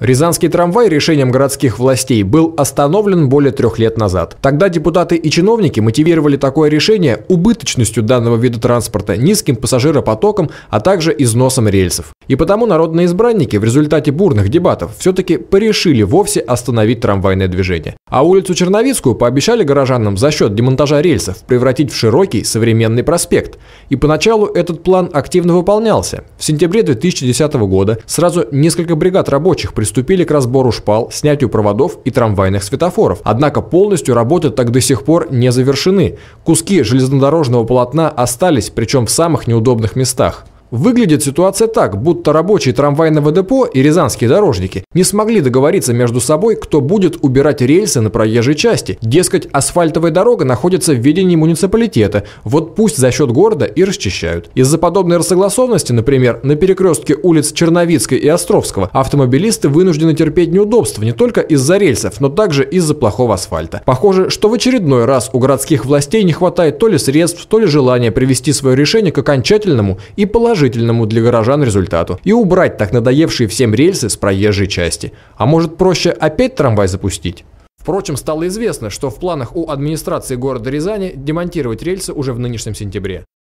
Рязанский трамвай решением городских властей был остановлен более трех лет назад. Тогда депутаты и чиновники мотивировали такое решение убыточностью данного вида транспорта, низким пассажиропотоком, а также износом рельсов. И потому народные избранники в результате бурных дебатов все-таки порешили вовсе остановить трамвайное движение. А улицу Черновицкую пообещали горожанам за счет демонтажа рельсов превратить в широкий современный проспект. И поначалу этот план активно выполнялся. В сентябре 2010 года сразу несколько бригад рабочих приступили к разбору шпал, снятию проводов и трамвайных светофоров. Однако полностью работы так до сих пор не завершены. Куски железнодорожного полотна остались, причем в самых неудобных местах. Выглядит ситуация так, будто рабочие трамвайного депо и рязанские дорожники не смогли договориться между собой, кто будет убирать рельсы на проезжей части. Дескать, асфальтовая дорога находится в ведении муниципалитета, вот пусть за счет города и расчищают. Из-за подобной рассогласованности, например, на перекрестке улиц Черновицкой и Островского автомобилисты вынуждены терпеть неудобства не только из-за рельсов, но также из-за плохого асфальта. Похоже, что в очередной раз у городских властей не хватает то ли средств, то ли желания привести свое решение к окончательному и положительному положительному для горожан результату и убрать так надоевшие всем рельсы с проезжей части. А может проще опять трамвай запустить? Впрочем, стало известно, что в планах у администрации города Рязани демонтировать рельсы уже в нынешнем сентябре.